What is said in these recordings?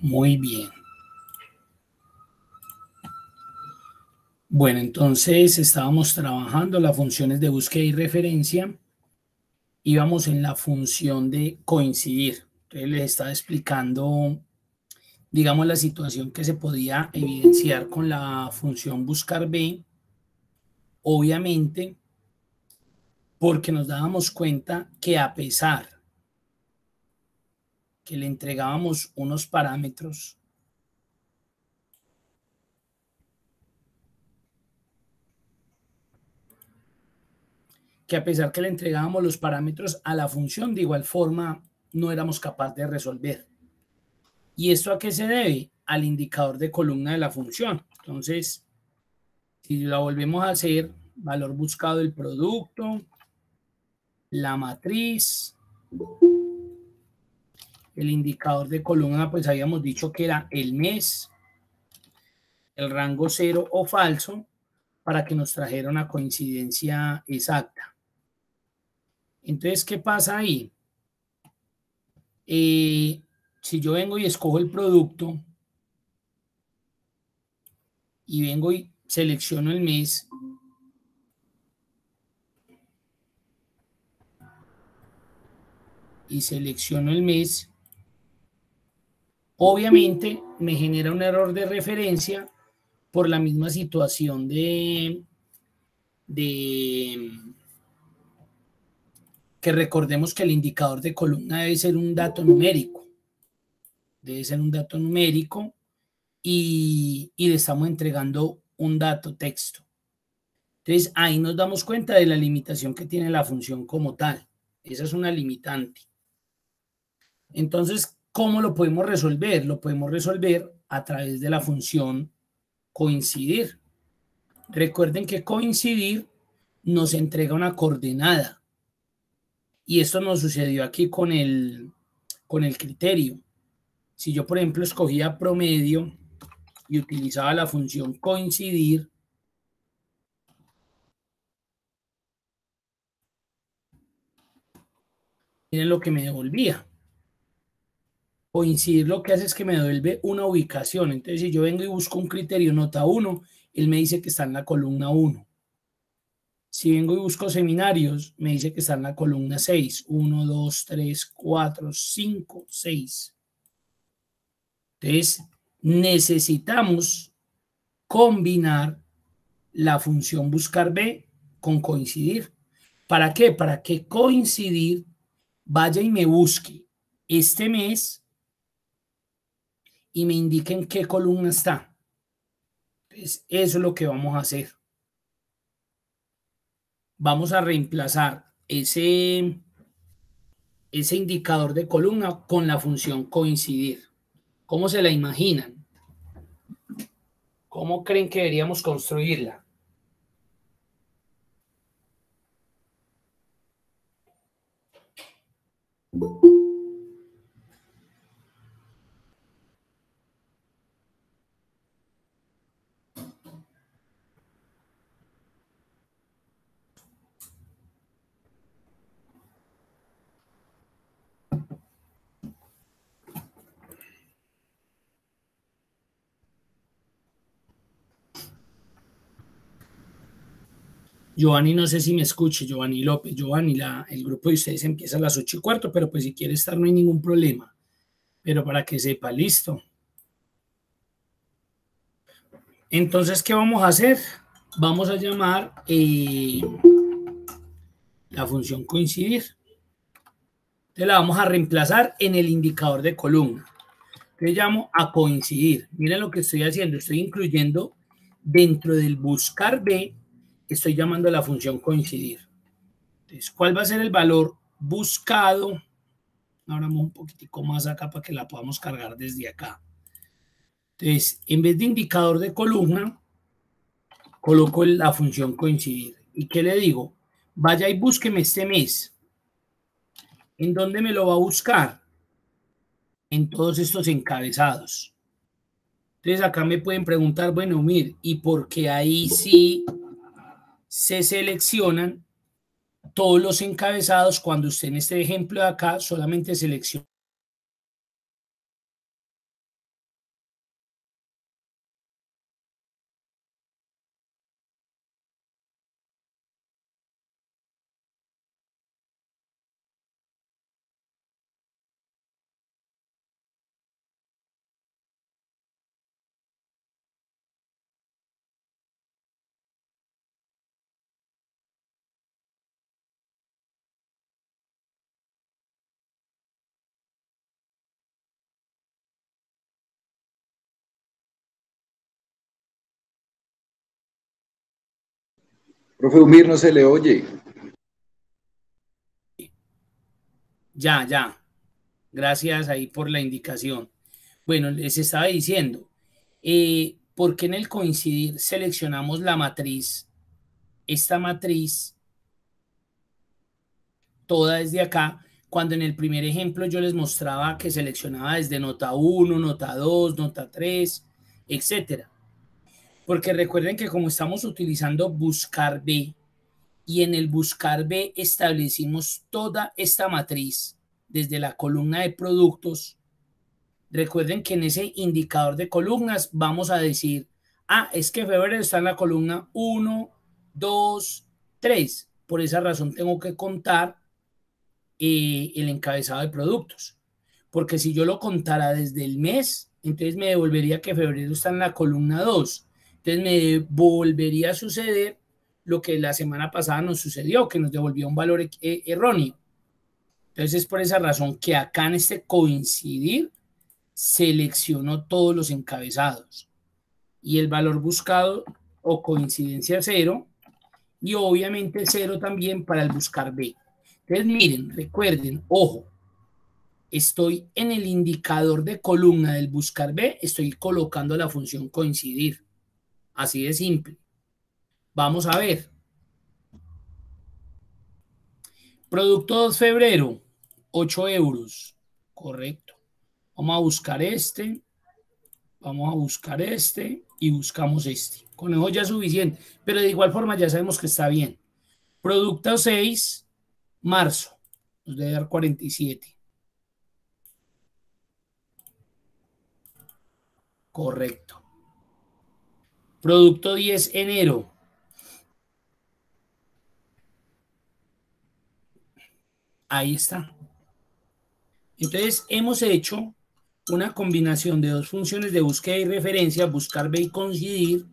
Muy bien. Bueno, entonces estábamos trabajando las funciones de búsqueda y referencia. Íbamos en la función de coincidir. Entonces les estaba explicando, digamos, la situación que se podía evidenciar con la función buscar B. Obviamente, porque nos dábamos cuenta que a pesar que le entregábamos unos parámetros que a pesar que le entregábamos los parámetros a la función, de igual forma no éramos capaces de resolver. ¿Y esto a qué se debe? Al indicador de columna de la función. Entonces, si la volvemos a hacer, valor buscado del producto, la matriz, el indicador de columna, pues habíamos dicho que era el mes, el rango cero o falso, para que nos trajera una coincidencia exacta. Entonces, ¿qué pasa ahí? Eh, si yo vengo y escojo el producto y vengo y selecciono el mes, y selecciono el mes, obviamente me genera un error de referencia por la misma situación de, de que recordemos que el indicador de columna debe ser un dato numérico. Debe ser un dato numérico y, y le estamos entregando un dato texto. Entonces ahí nos damos cuenta de la limitación que tiene la función como tal. Esa es una limitante. Entonces, ¿cómo lo podemos resolver? Lo podemos resolver a través de la función coincidir. Recuerden que coincidir nos entrega una coordenada y esto nos sucedió aquí con el, con el criterio. Si yo, por ejemplo, escogía promedio y utilizaba la función coincidir, miren lo que me devolvía. Coincidir lo que hace es que me devuelve una ubicación. Entonces, si yo vengo y busco un criterio nota 1, él me dice que está en la columna 1. Si vengo y busco seminarios, me dice que está en la columna 6. 1, 2, 3, 4, 5, 6. Entonces, necesitamos combinar la función buscar B con coincidir. ¿Para qué? Para que coincidir vaya y me busque este mes y me indique en qué columna está. Entonces, eso es lo que vamos a hacer vamos a reemplazar ese, ese indicador de columna con la función coincidir. ¿Cómo se la imaginan? ¿Cómo creen que deberíamos construirla? Giovanni, no sé si me escuche, Giovanni López. Giovanni, la, el grupo de ustedes empieza a las ocho y cuarto, pero pues si quiere estar no hay ningún problema. Pero para que sepa, listo. Entonces, ¿qué vamos a hacer? Vamos a llamar eh, la función coincidir. Entonces la vamos a reemplazar en el indicador de columna. Le llamo a coincidir. Miren lo que estoy haciendo. Estoy incluyendo dentro del buscar B estoy llamando a la función coincidir. Entonces, ¿cuál va a ser el valor buscado? Ahora vamos un poquitico más acá para que la podamos cargar desde acá. Entonces, en vez de indicador de columna, coloco la función coincidir. ¿Y qué le digo? Vaya y búsqueme este mes. ¿En dónde me lo va a buscar? En todos estos encabezados. Entonces acá me pueden preguntar, bueno, mire, ¿y por qué ahí sí se seleccionan todos los encabezados cuando usted en este ejemplo de acá solamente selecciona Profe Humir, no se le oye. Ya, ya. Gracias ahí por la indicación. Bueno, les estaba diciendo, eh, ¿por qué en el coincidir seleccionamos la matriz? Esta matriz, toda desde acá, cuando en el primer ejemplo yo les mostraba que seleccionaba desde nota 1, nota 2, nota 3, etcétera. Porque recuerden que como estamos utilizando buscar B y en el buscar B establecimos toda esta matriz desde la columna de productos, Recuerden que en ese indicador de columnas vamos a decir, ah, es que febrero está en la columna 1, 2, 3. Por esa razón tengo que contar eh, el encabezado de productos. Porque si yo lo contara desde el mes, entonces me devolvería que febrero está en la columna 2. Entonces me volvería a suceder lo que la semana pasada nos sucedió, que nos devolvió un valor eh, erróneo. Entonces es por esa razón que acá en este coincidir seleccionó todos los encabezados y el valor buscado o coincidencia cero y obviamente cero también para el buscar B. Entonces miren, recuerden, ojo, estoy en el indicador de columna del buscar B, estoy colocando la función coincidir. Así de simple. Vamos a ver. Producto 2 febrero, 8 euros. Correcto. Vamos a buscar este, vamos a buscar este y buscamos este. Con eso ya es suficiente, pero de igual forma ya sabemos que está bien. Producto 6, marzo, nos debe dar 47. Correcto. Producto 10, enero. Ahí está. Entonces, hemos hecho una combinación de dos funciones de búsqueda y referencia, buscar, ver y coincidir,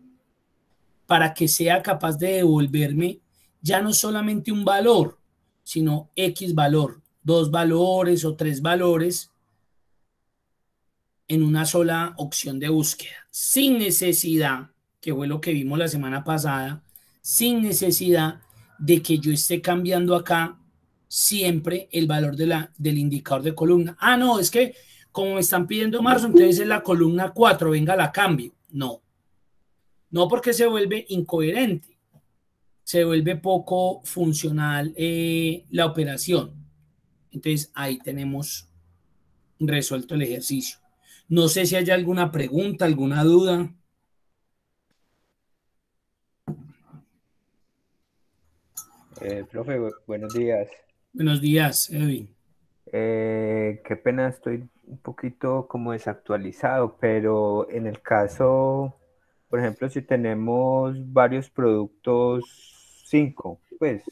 para que sea capaz de devolverme ya no solamente un valor, sino X valor, dos valores o tres valores en una sola opción de búsqueda, sin necesidad, que fue lo que vimos la semana pasada, sin necesidad de que yo esté cambiando acá siempre el valor de la, del indicador de columna. Ah, no, es que como me están pidiendo marzo, entonces es la columna 4, venga, la cambio. No. No porque se vuelve incoherente, se vuelve poco funcional eh, la operación. Entonces ahí tenemos resuelto el ejercicio. No sé si hay alguna pregunta, alguna duda. Eh, profe, buenos días. Buenos días, Edwin. Eh, qué pena, estoy un poquito como desactualizado, pero en el caso, por ejemplo, si tenemos varios productos, cinco, pues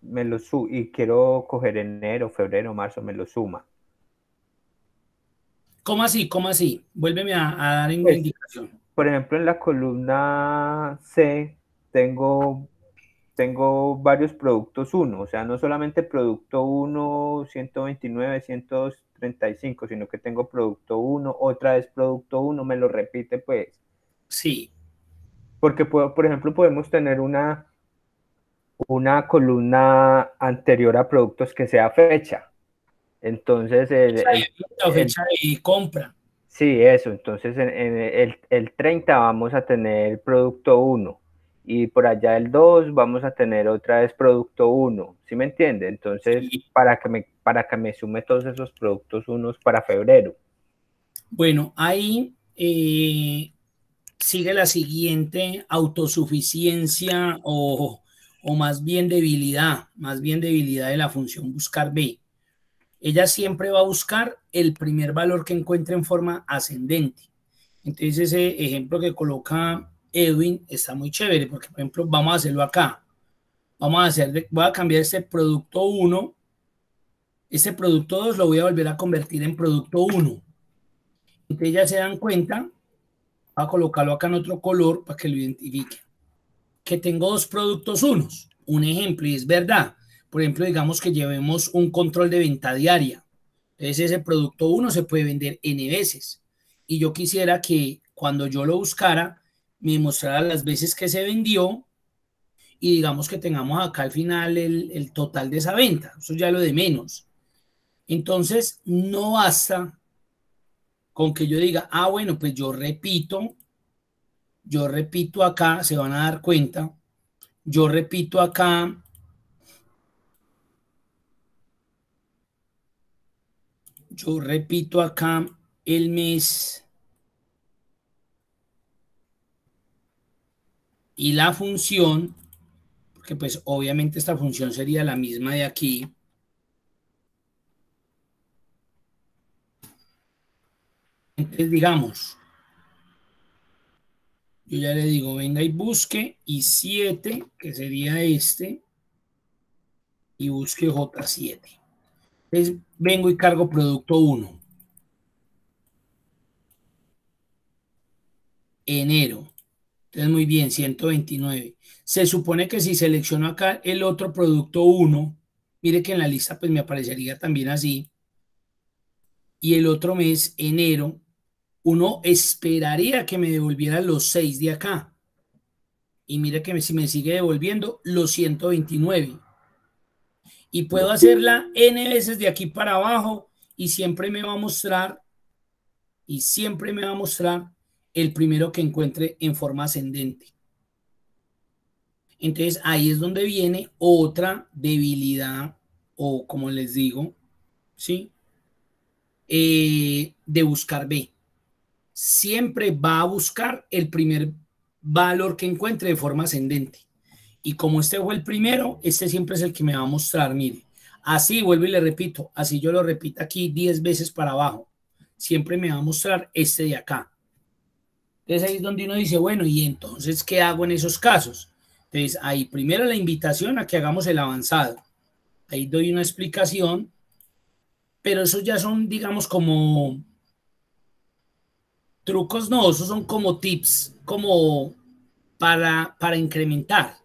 me lo su y quiero coger enero, febrero, marzo, me lo suma. ¿Cómo así? ¿Cómo así? Vuélveme a, dar una pues, indicación. Por ejemplo, en la columna C tengo tengo varios productos 1, o sea, no solamente producto 1, 129, 135, sino que tengo producto 1, otra vez producto 1, me lo repite pues. Sí. Porque, por ejemplo, podemos tener una, una columna anterior a productos que sea fecha. Entonces, el, fecha, y compra. Sí, eso. Entonces, en, el, el 30 vamos a tener producto 1 y por allá el 2 vamos a tener otra vez producto 1, ¿sí me entiende? Entonces, para, que me, para que me sume todos esos productos unos para febrero. Bueno, ahí eh, sigue la siguiente autosuficiencia o, o más bien debilidad, más bien debilidad de la función buscar B. Ella siempre va a buscar el primer valor que encuentre en forma ascendente. Entonces, ese ejemplo que coloca Edwin está muy chévere, porque por ejemplo, vamos a hacerlo acá. Vamos a hacer, voy a cambiar este producto 1. Este producto 2 lo voy a volver a convertir en producto 1. Entonces ya se dan cuenta, voy a colocarlo acá en otro color para que lo identifique. Que tengo dos productos unos. Un ejemplo, y es verdad. Por ejemplo, digamos que llevemos un control de venta diaria. Entonces ese producto 1 se puede vender N veces. Y yo quisiera que cuando yo lo buscara, me mostrara las veces que se vendió y digamos que tengamos acá al final el, el total de esa venta. Eso ya lo de menos. Entonces, no basta con que yo diga, ah, bueno, pues yo repito, yo repito acá, se van a dar cuenta, yo repito acá yo repito acá el mes y la función, porque pues obviamente esta función sería la misma de aquí. Entonces digamos, yo ya le digo, venga y busque y 7, que sería este, y busque J7. Entonces vengo y cargo producto 1. Enero. Entonces, muy bien, 129. Se supone que si selecciono acá el otro producto 1, mire que en la lista pues me aparecería también así. Y el otro mes, enero, uno esperaría que me devolviera los 6 de acá. Y mire que si me sigue devolviendo los 129. Y puedo hacerla n veces de aquí para abajo y siempre me va a mostrar, y siempre me va a mostrar el primero que encuentre en forma ascendente. Entonces ahí es donde viene otra debilidad o como les digo, ¿sí? Eh, de buscar B. Siempre va a buscar el primer valor que encuentre de forma ascendente. Y como este fue el primero, este siempre es el que me va a mostrar, mire. Así, vuelvo y le repito, así yo lo repito aquí 10 veces para abajo. Siempre me va a mostrar este de acá. Entonces ahí es donde uno dice, bueno, ¿y entonces qué hago en esos casos? Entonces ahí primero la invitación a que hagamos el avanzado. Ahí doy una explicación, pero esos ya son, digamos, como trucos, no, esos son como tips, como para, para incrementar.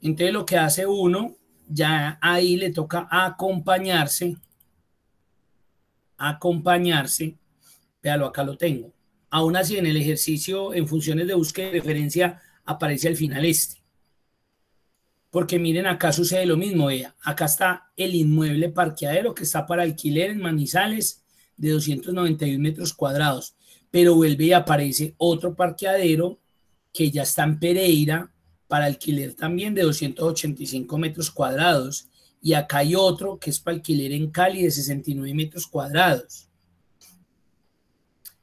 Entonces lo que hace uno, ya ahí le toca acompañarse, acompañarse Véalo, acá lo tengo. Aún así, en el ejercicio, en funciones de búsqueda y referencia, aparece al final este. Porque miren, acá sucede lo mismo. Vea. Acá está el inmueble parqueadero que está para alquiler en Manizales de 291 metros cuadrados. Pero vuelve y aparece otro parqueadero que ya está en Pereira para alquiler también de 285 metros cuadrados. Y acá hay otro que es para alquiler en Cali de 69 metros cuadrados.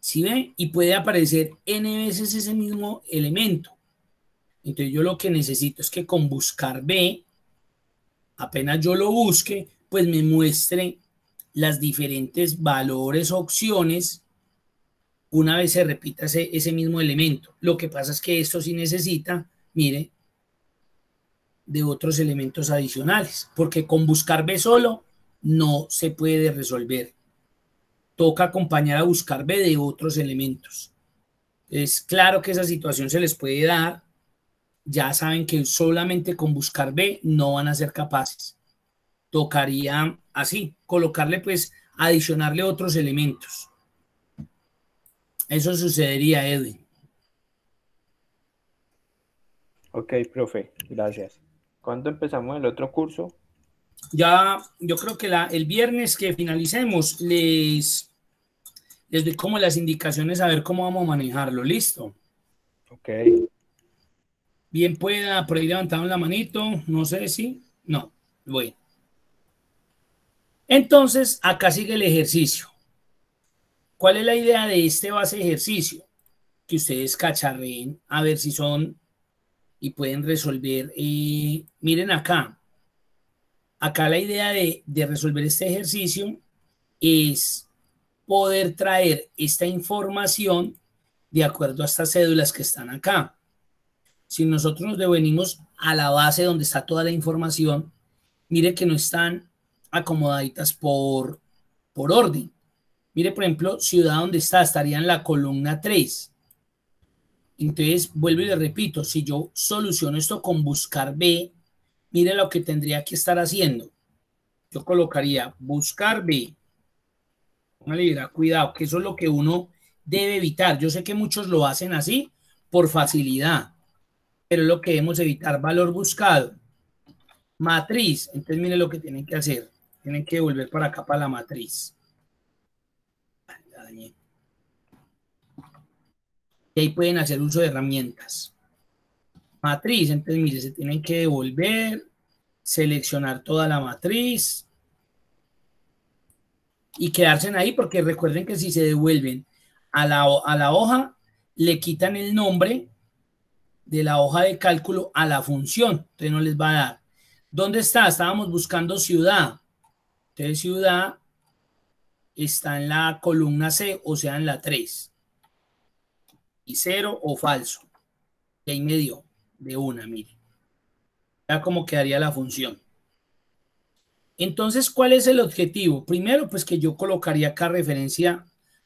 ¿Sí ve? Y puede aparecer n veces ese mismo elemento. Entonces yo lo que necesito es que con buscar B, apenas yo lo busque, pues me muestre las diferentes valores, opciones, una vez se repita ese, ese mismo elemento. Lo que pasa es que esto sí necesita, mire, de otros elementos adicionales, porque con buscar B solo no se puede resolver toca acompañar a buscar B de otros elementos. Es claro que esa situación se les puede dar. Ya saben que solamente con buscar B no van a ser capaces. Tocaría así, colocarle pues, adicionarle otros elementos. Eso sucedería, Edwin. Ok, profe, gracias. ¿Cuándo empezamos el otro curso? Ya, yo creo que la, el viernes que finalicemos les les doy como las indicaciones a ver cómo vamos a manejarlo. ¿Listo? Ok. Bien pueda, por ahí levantando la manito, no sé si, no, bueno. Entonces, acá sigue el ejercicio. ¿Cuál es la idea de este base ejercicio? Que ustedes cacharreen a ver si son y pueden resolver. Eh, miren acá. Acá la idea de, de resolver este ejercicio es poder traer esta información de acuerdo a estas cédulas que están acá. Si nosotros nos devenimos a la base donde está toda la información, mire que no están acomodaditas por, por orden. Mire, por ejemplo, ciudad donde está, estaría en la columna 3. Entonces, vuelvo y le repito, si yo soluciono esto con buscar B, mire lo que tendría que estar haciendo. Yo colocaría buscar B, cuidado, que eso es lo que uno debe evitar. Yo sé que muchos lo hacen así por facilidad, pero lo que debemos evitar. Valor buscado. Matriz. Entonces, miren lo que tienen que hacer. Tienen que volver para acá para la matriz. Y ahí pueden hacer uso de herramientas. Matriz. Entonces, miren, se tienen que devolver, seleccionar toda la matriz y quedarse ahí porque recuerden que si se devuelven a la, a la hoja, le quitan el nombre de la hoja de cálculo a la función. Entonces no les va a dar. ¿Dónde está? Estábamos buscando ciudad. Entonces ciudad está en la columna C, o sea, en la 3. Y cero o falso. Y ahí me dio de una, mire. Ya como quedaría la función. Entonces, ¿cuál es el objetivo? Primero, pues que yo colocaría acá referencia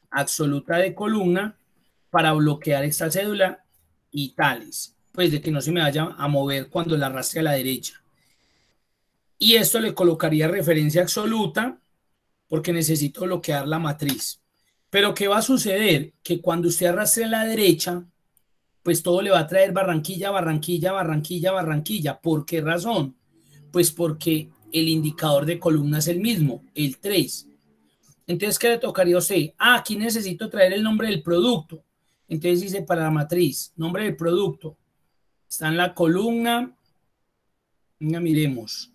absoluta de columna para bloquear esta cédula y tales, pues de que no se me vaya a mover cuando la arrastre a la derecha. Y esto le colocaría referencia absoluta porque necesito bloquear la matriz. Pero ¿qué va a suceder? Que cuando usted arrastre a la derecha, pues todo le va a traer Barranquilla, Barranquilla, Barranquilla, Barranquilla. ¿Por qué razón? Pues porque el indicador de columna es el mismo, el 3. Entonces, ¿qué le tocaría a usted? Ah, aquí necesito traer el nombre del producto. Entonces dice para la matriz, nombre del producto. Está en la columna. Venga, miremos.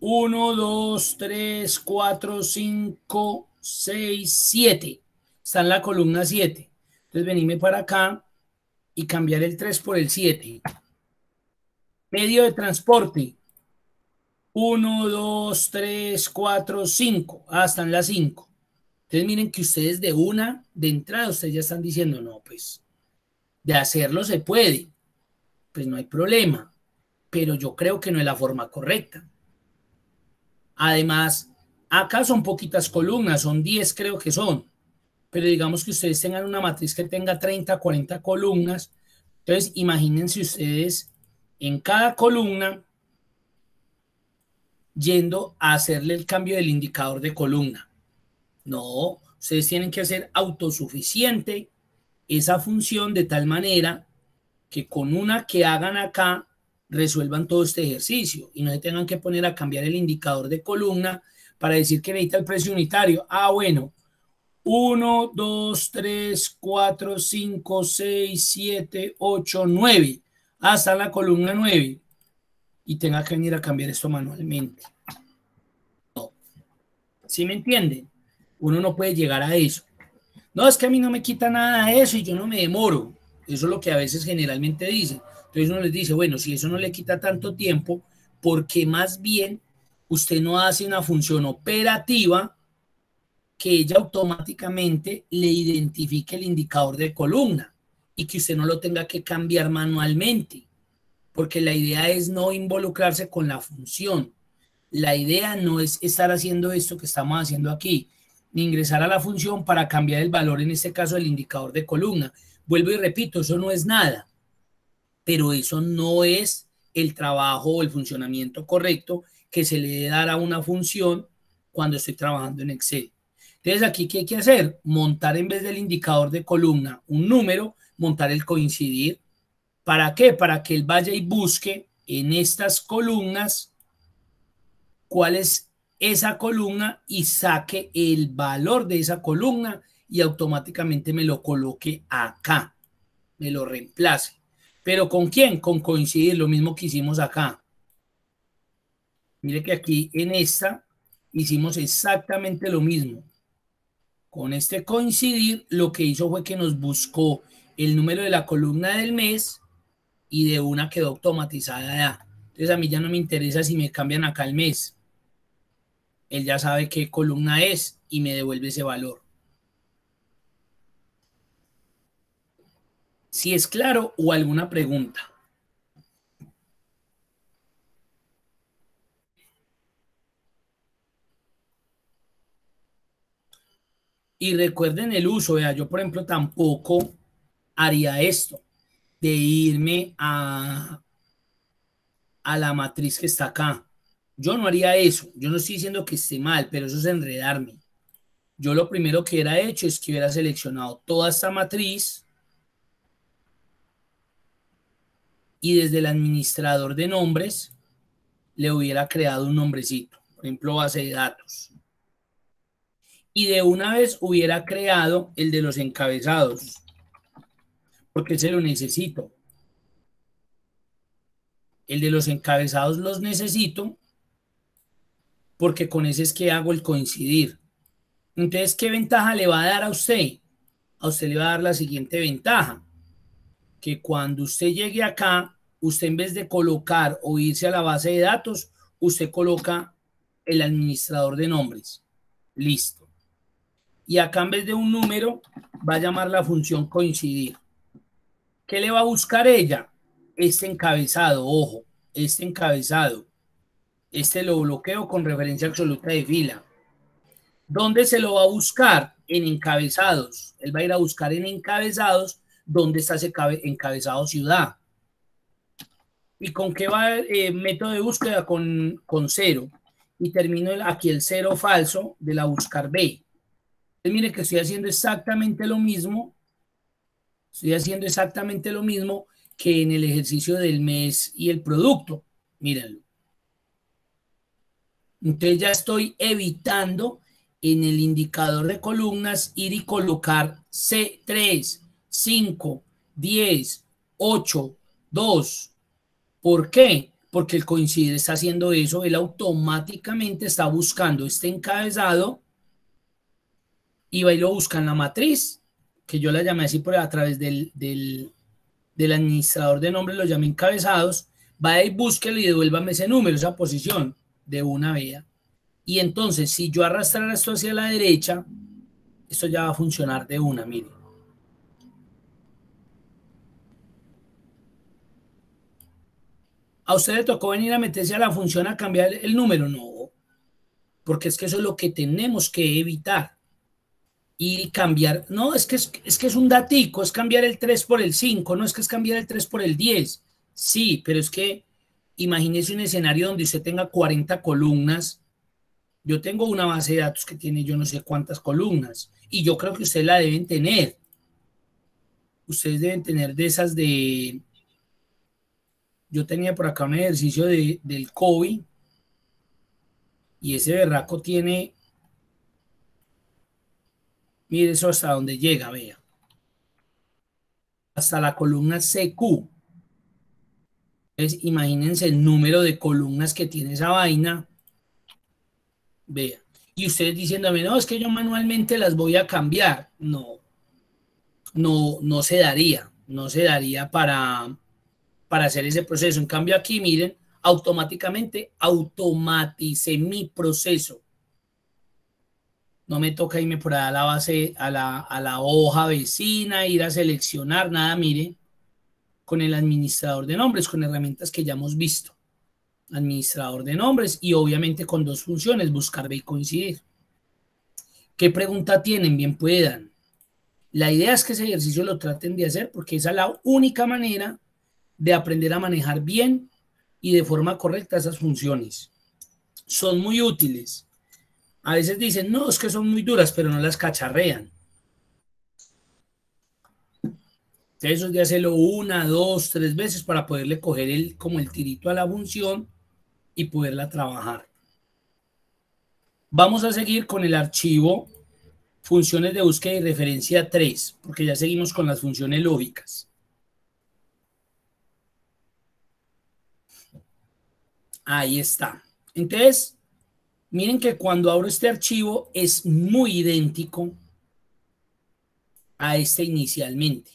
1, 2, 3, 4, 5, 6, 7. Está en la columna 7. Entonces venime para acá y cambiar el 3 por el 7. Medio de transporte. 1, 2, 3, 4, 5. Hasta en la 5. Entonces miren que ustedes de una, de entrada, ustedes ya están diciendo, no, pues de hacerlo se puede, pues no hay problema, pero yo creo que no es la forma correcta. Además, acá son poquitas columnas, son 10 creo que son, pero digamos que ustedes tengan una matriz que tenga 30, 40 columnas, entonces imagínense ustedes en cada columna yendo a hacerle el cambio del indicador de columna. No, ustedes tienen que hacer autosuficiente esa función de tal manera que con una que hagan acá resuelvan todo este ejercicio y no se tengan que poner a cambiar el indicador de columna para decir que necesita el precio unitario. Ah, bueno, 1, 2, 3, 4, 5, 6, 7, 8, 9. Hasta la columna 9. Y tenga que venir a cambiar esto manualmente. No. ¿Sí me entienden? Uno no puede llegar a eso. No, es que a mí no me quita nada de eso y yo no me demoro. Eso es lo que a veces generalmente dicen. Entonces uno les dice, bueno, si eso no le quita tanto tiempo, porque más bien usted no hace una función operativa que ella automáticamente le identifique el indicador de columna y que usted no lo tenga que cambiar manualmente, porque la idea es no involucrarse con la función. La idea no es estar haciendo esto que estamos haciendo aquí, ni ingresar a la función para cambiar el valor, en este caso el indicador de columna. Vuelvo y repito, eso no es nada, pero eso no es el trabajo o el funcionamiento correcto que se le debe dar a una función cuando estoy trabajando en Excel. Entonces aquí, ¿qué hay que hacer? Montar en vez del indicador de columna un número, montar el coincidir. ¿Para qué? Para que él vaya y busque en estas columnas cuál es esa columna y saque el valor de esa columna y automáticamente me lo coloque acá, me lo reemplace. ¿Pero con quién? Con coincidir, lo mismo que hicimos acá. Mire que aquí en esta hicimos exactamente lo mismo. Con este coincidir, lo que hizo fue que nos buscó el número de la columna del mes y de una quedó automatizada ya. Entonces a mí ya no me interesa si me cambian acá el mes él ya sabe qué columna es y me devuelve ese valor. Si es claro o alguna pregunta. Y recuerden el uso, yo por ejemplo tampoco haría esto, de irme a, a la matriz que está acá. Yo no haría eso. Yo no estoy diciendo que esté mal, pero eso es enredarme. Yo lo primero que hubiera hecho es que hubiera seleccionado toda esta matriz y desde el administrador de nombres le hubiera creado un nombrecito, por ejemplo, base de datos. Y de una vez hubiera creado el de los encabezados, porque se lo necesito. El de los encabezados los necesito porque con ese es que hago el coincidir. Entonces, ¿qué ventaja le va a dar a usted? A usted le va a dar la siguiente ventaja, que cuando usted llegue acá, usted en vez de colocar o irse a la base de datos, usted coloca el administrador de nombres. Listo. Y acá en vez de un número, va a llamar la función coincidir. ¿Qué le va a buscar ella? Este encabezado, ojo, este encabezado. Este lo bloqueo con referencia absoluta de fila. ¿Dónde se lo va a buscar? En encabezados. Él va a ir a buscar en encabezados dónde está ese encabezado ciudad. ¿Y con qué va el eh, método de búsqueda? Con, con cero. Y termino aquí el cero falso de la buscar B. Mire que estoy haciendo exactamente lo mismo. Estoy haciendo exactamente lo mismo que en el ejercicio del mes y el producto. Mírenlo. Entonces ya estoy evitando en el indicador de columnas ir y colocar C3, 5, 10, 8, 2. ¿Por qué? Porque el coincide está haciendo eso, él automáticamente está buscando este encabezado y va y lo busca en la matriz, que yo la llamé así por a través del, del, del administrador de nombres, lo llamé encabezados, va y búsquelo y devuélvame ese número, esa posición de una vea. Y entonces, si yo arrastrar esto hacia la derecha, esto ya va a funcionar de una, mire. ¿A usted le tocó venir a meterse a la función a cambiar el número? No, porque es que eso es lo que tenemos que evitar. Y cambiar, no, es que es, es que es un datico, es cambiar el 3 por el 5, no es que es cambiar el 3 por el 10. Sí, pero es que imagínese un escenario donde usted tenga 40 columnas. Yo tengo una base de datos que tiene yo no sé cuántas columnas y yo creo que ustedes la deben tener. Ustedes deben tener de esas de... Yo tenía por acá un ejercicio de, del COVID y ese berraco tiene... Mire eso hasta donde llega, vea. Hasta la columna CQ. Entonces, imagínense el número de columnas que tiene esa vaina. Vea. Y ustedes diciéndome, no, es que yo manualmente las voy a cambiar. No, no, no se daría. No se daría para, para hacer ese proceso. En cambio, aquí, miren, automáticamente automaticé mi proceso. No me toca irme por a la base, a la, a la hoja vecina, ir a seleccionar, nada, miren con el administrador de nombres, con herramientas que ya hemos visto. Administrador de nombres y obviamente con dos funciones, buscar, y coincidir. ¿Qué pregunta tienen? Bien puedan. La idea es que ese ejercicio lo traten de hacer porque esa es la única manera de aprender a manejar bien y de forma correcta esas funciones. Son muy útiles. A veces dicen, no, es que son muy duras, pero no las cacharrean. Eso es de hacerlo una, dos, tres veces para poderle coger el, como el tirito a la función y poderla trabajar. Vamos a seguir con el archivo funciones de búsqueda y referencia 3, porque ya seguimos con las funciones lógicas. Ahí está. Entonces, miren que cuando abro este archivo es muy idéntico a este inicialmente.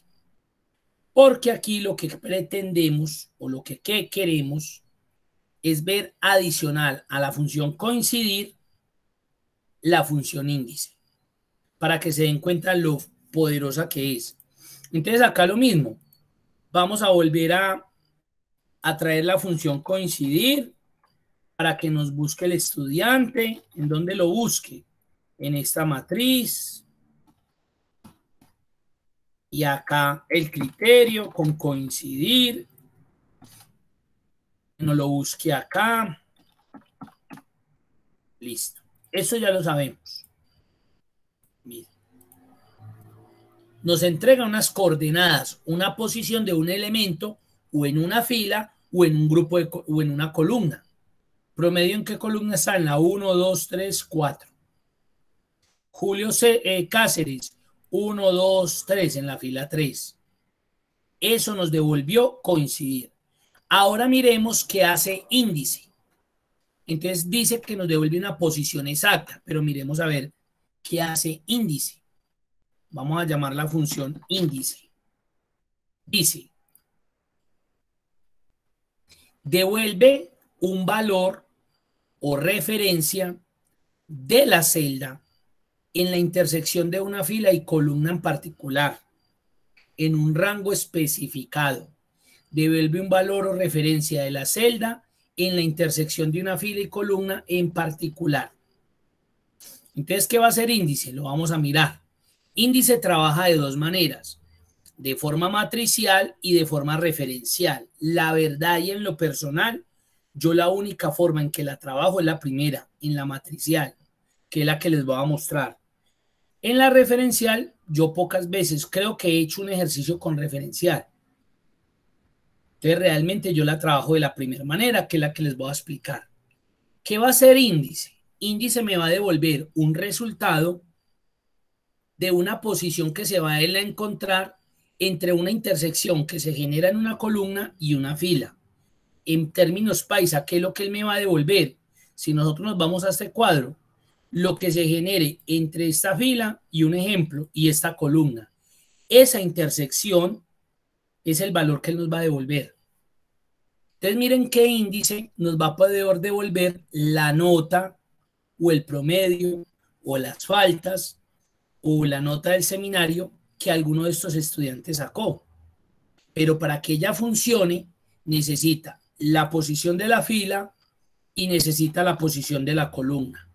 Porque aquí lo que pretendemos o lo que, queremos es ver adicional a la función coincidir la función índice para que se den cuenta lo poderosa que es. Entonces acá lo mismo. Vamos a volver a, a traer la función coincidir para que nos busque el estudiante. ¿En dónde lo busque? En esta matriz y acá el criterio con coincidir. No lo busque acá. Listo. Eso ya lo sabemos. Nos entrega unas coordenadas, una posición de un elemento o en una fila o en un grupo o en una columna. ¿Promedio en qué columna está? En la 1, 2, 3, 4. Julio C, eh, Cáceres, 1, 2, 3 en la fila 3. Eso nos devolvió coincidir. Ahora miremos qué hace índice. Entonces dice que nos devuelve una posición exacta, pero miremos a ver qué hace índice. Vamos a llamar la función índice. Dice, devuelve un valor o referencia de la celda en la intersección de una fila y columna en particular, en un rango especificado. Devuelve un valor o referencia de la celda en la intersección de una fila y columna en particular. Entonces, ¿qué va a ser índice? Lo vamos a mirar. Índice trabaja de dos maneras, de forma matricial y de forma referencial. La verdad y en lo personal, yo la única forma en que la trabajo es la primera, en la matricial, que es la que les voy a mostrar. En la referencial, yo pocas veces creo que he hecho un ejercicio con referencial. Entonces, realmente yo la trabajo de la primera manera, que es la que les voy a explicar. ¿Qué va a ser índice? Índice me va a devolver un resultado de una posición que se va a encontrar entre una intersección que se genera en una columna y una fila. En términos paisa, ¿qué es lo que él me va a devolver? Si nosotros nos vamos a este cuadro, lo que se genere entre esta fila y un ejemplo y esta columna. Esa intersección es el valor que él nos va a devolver. Entonces miren qué índice nos va a poder devolver la nota o el promedio o las faltas o la nota del seminario que alguno de estos estudiantes sacó. Pero para que ella funcione necesita la posición de la fila y necesita la posición de la columna.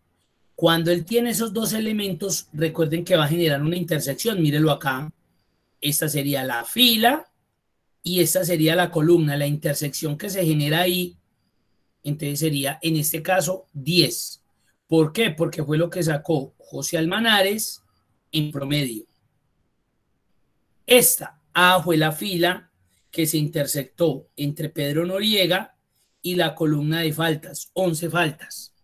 Cuando él tiene esos dos elementos, recuerden que va a generar una intersección. Mírelo acá. Esta sería la fila y esta sería la columna, la intersección que se genera ahí, entonces sería en este caso 10. ¿Por qué? Porque fue lo que sacó José Almanares en promedio. Esta A fue la fila que se intersectó entre Pedro Noriega y la columna de faltas, 11 faltas.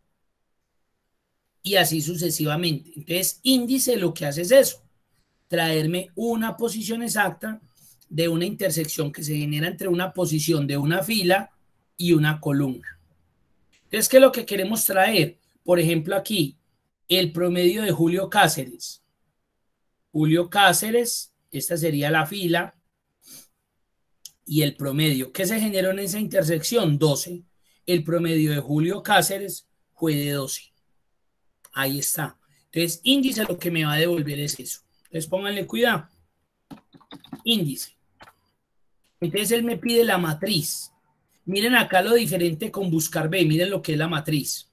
Y así sucesivamente. Entonces, índice lo que hace es eso, traerme una posición exacta de una intersección que se genera entre una posición de una fila y una columna. Entonces, ¿qué es lo que queremos traer? Por ejemplo, aquí, el promedio de Julio Cáceres. Julio Cáceres, esta sería la fila, y el promedio. ¿Qué se generó en esa intersección? 12. El promedio de Julio Cáceres fue de 12. Ahí está. Entonces, índice lo que me va a devolver es eso. Entonces, pónganle cuidado. Índice. Entonces él me pide la matriz. Miren acá lo diferente con buscar B. Miren lo que es la matriz.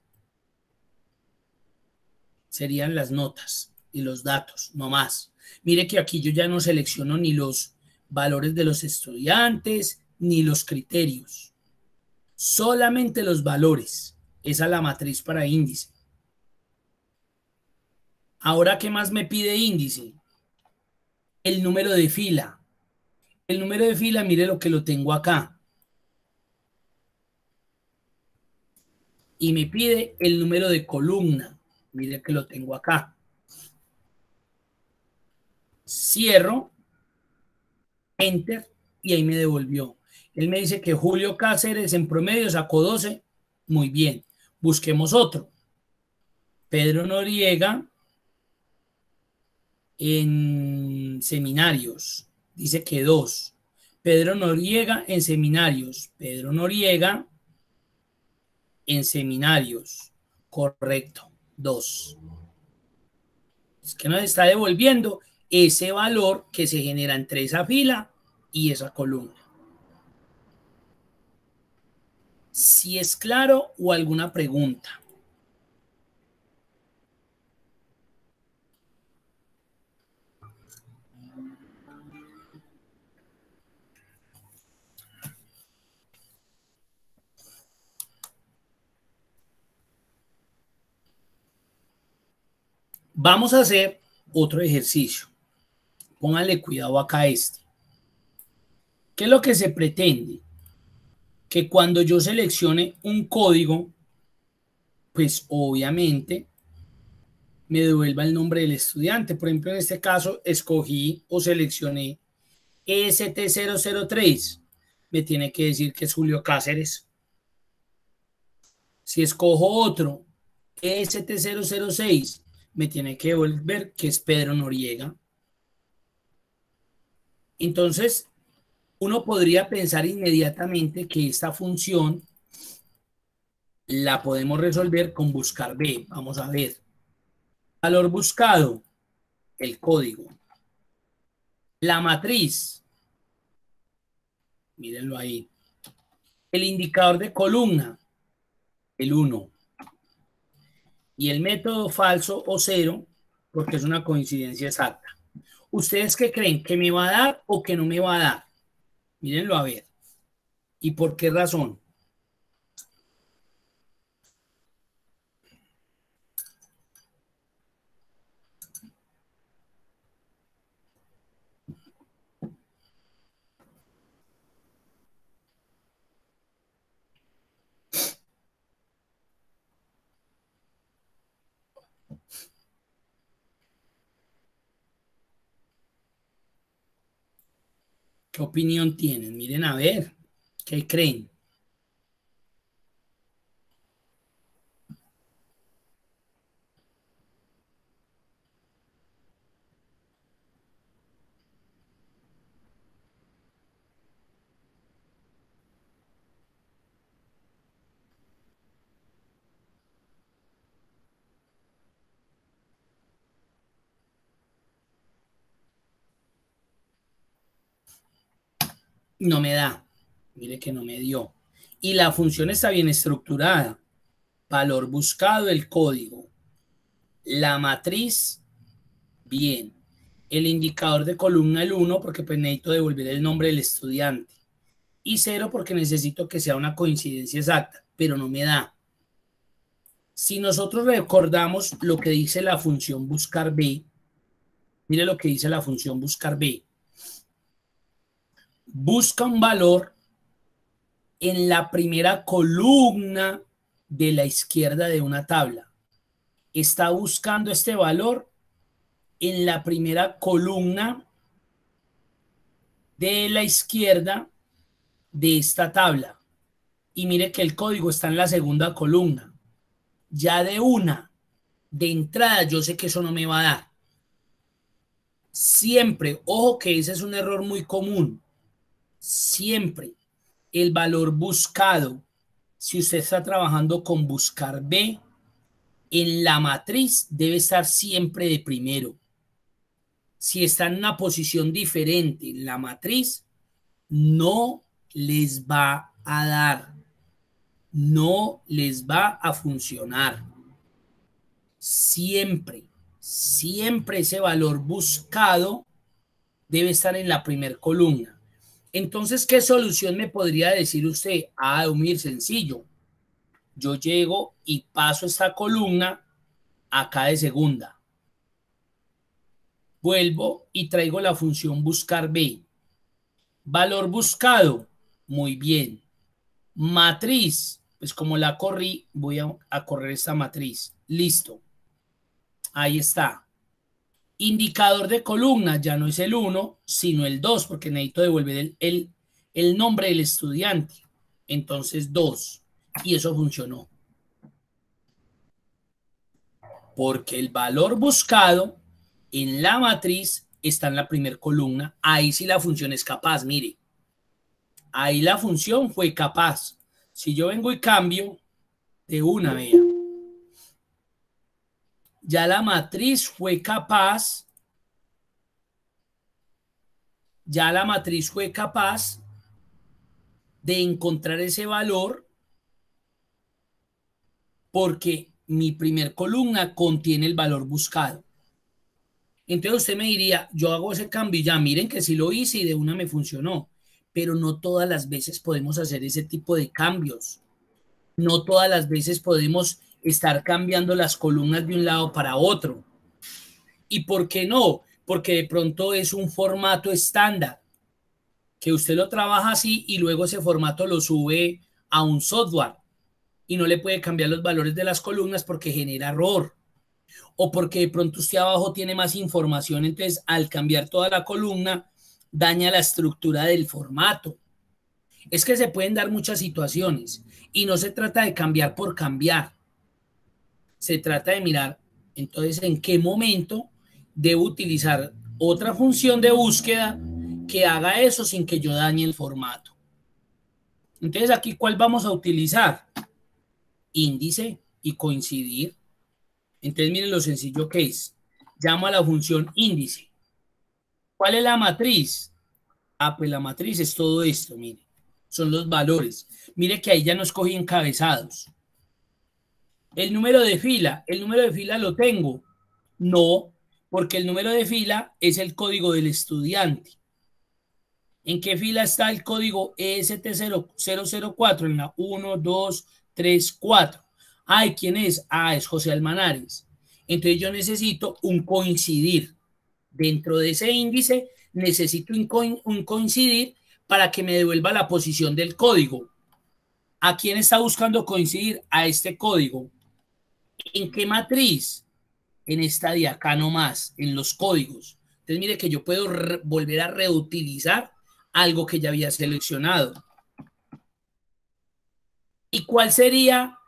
Serían las notas y los datos, no más. Mire que aquí yo ya no selecciono ni los valores de los estudiantes ni los criterios. Solamente los valores. Esa es la matriz para índice. Ahora, ¿qué más me pide índice? El número de fila. El número de fila, mire lo que lo tengo acá. Y me pide el número de columna. Mire que lo tengo acá. Cierro. Enter. Y ahí me devolvió. Él me dice que Julio Cáceres en promedio sacó 12. Muy bien. Busquemos otro. Pedro Noriega en seminarios dice que dos. Pedro Noriega en seminarios. Pedro Noriega en seminarios. Correcto. Dos. Es que nos está devolviendo ese valor que se genera entre esa fila y esa columna. Si es claro o alguna pregunta. Vamos a hacer otro ejercicio. Pónganle cuidado acá a este. ¿Qué es lo que se pretende? que cuando yo seleccione un código, pues obviamente me devuelva el nombre del estudiante. Por ejemplo, en este caso, escogí o seleccioné EST003. Me tiene que decir que es Julio Cáceres. Si escojo otro, EST006, me tiene que devolver que es Pedro Noriega. Entonces, uno podría pensar inmediatamente que esta función la podemos resolver con buscar B. Vamos a ver. Valor buscado, el código. La matriz, mírenlo ahí. El indicador de columna, el 1. Y el método falso o cero, porque es una coincidencia exacta. ¿Ustedes qué creen? ¿Que me va a dar o que no me va a dar? Mírenlo a ver. ¿Y por qué razón? ¿Qué opinión tienen? Miren a ver, ¿qué creen? No me da. Mire que no me dio. Y la función está bien estructurada. Valor buscado, el código. La matriz, bien. El indicador de columna, el 1, porque pues necesito devolver el nombre del estudiante. Y 0 porque necesito que sea una coincidencia exacta, pero no me da. Si nosotros recordamos lo que dice la función buscar B, mire lo que dice la función buscar B busca un valor en la primera columna de la izquierda de una tabla. Está buscando este valor en la primera columna de la izquierda de esta tabla. Y mire que el código está en la segunda columna. Ya de una, de entrada, yo sé que eso no me va a dar. Siempre, ojo que ese es un error muy común siempre el valor buscado, si usted está trabajando con buscar B, en la matriz debe estar siempre de primero. Si está en una posición diferente en la matriz, no les va a dar, no les va a funcionar. Siempre, siempre ese valor buscado debe estar en la primera columna. Entonces, ¿qué solución me podría decir usted? Ah, muy sencillo. Yo llego y paso esta columna acá de segunda. Vuelvo y traigo la función buscar B. Valor buscado. Muy bien. Matriz. Pues como la corrí, voy a, a correr esta matriz. Listo. Ahí está. Indicador de columna ya no es el 1, sino el 2, porque necesito devolver el, el, nombre del estudiante. Entonces 2. Y eso funcionó. Porque el valor buscado en la matriz está en la primera columna. Ahí sí la función es capaz, mire. Ahí la función fue capaz. Si yo vengo y cambio de una, vea ya la matriz fue capaz, ya la matriz fue capaz de encontrar ese valor porque mi primer columna contiene el valor buscado. Entonces usted me diría, yo hago ese cambio y ya miren que sí lo hice y de una me funcionó, pero no todas las veces podemos hacer ese tipo de cambios. No todas las veces podemos estar cambiando las columnas de un lado para otro. ¿Y por qué no? Porque de pronto es un formato estándar. que usted lo trabaja así y luego ese formato lo sube a un software y no le puede cambiar los valores de las columnas porque genera error o porque de pronto usted abajo tiene más información, entonces al cambiar toda la columna daña la estructura del formato. Es que se pueden dar muchas situaciones y no se trata de cambiar por cambiar. Se trata de mirar entonces en qué momento debo utilizar otra función de búsqueda que haga eso sin que yo dañe el formato. Entonces aquí, ¿cuál vamos a utilizar? Índice y coincidir. Entonces miren lo sencillo que es. Llamo a la función índice. ¿Cuál es la matriz? Ah, pues la matriz es todo esto, mire. Son los valores. Mire que ahí ya no escogí encabezados. El número de fila, el número de fila lo tengo. No, porque el número de fila es el código del estudiante. ¿En qué fila está el código EST004? En la 1, 2, 3, 4. Ay, ¿quién es? Ah, es José Almanares. Entonces yo necesito un coincidir. Dentro de ese índice necesito un coincidir para que me devuelva la posición del código. ¿A quién está buscando coincidir? A este código. ¿En qué matriz? En esta de acá nomás, en los códigos. Entonces mire que yo puedo volver a reutilizar algo que ya había seleccionado. ¿Y cuál sería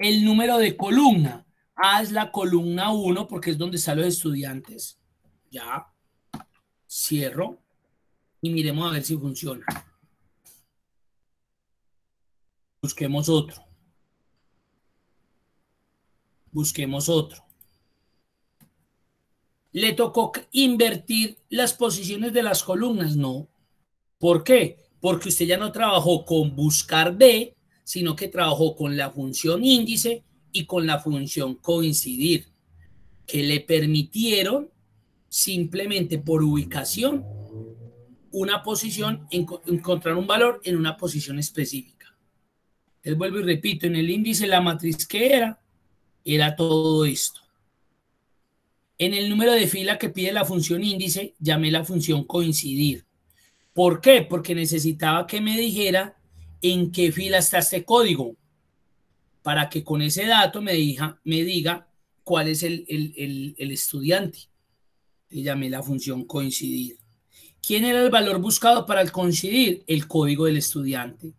el número de columna. Haz la columna 1 porque es donde están los estudiantes. Ya. Cierro. Y miremos a ver si funciona. Busquemos otro. Busquemos otro. Le tocó invertir las posiciones de las columnas. No. ¿Por qué? Porque usted ya no trabajó con buscar B, sino que trabajó con la función índice y con la función coincidir, que le permitieron simplemente por ubicación una posición, encontrar un valor en una posición específica. Les vuelvo y repito, en el índice la matriz que era, era todo esto. En el número de fila que pide la función índice, llamé la función coincidir. ¿Por qué? Porque necesitaba que me dijera en qué fila está este código para que con ese dato me, me diga cuál es el, estudiante. Le llamé la función coincidir. ¿Quién era el valor buscado para el coincidir? El código del estudiante.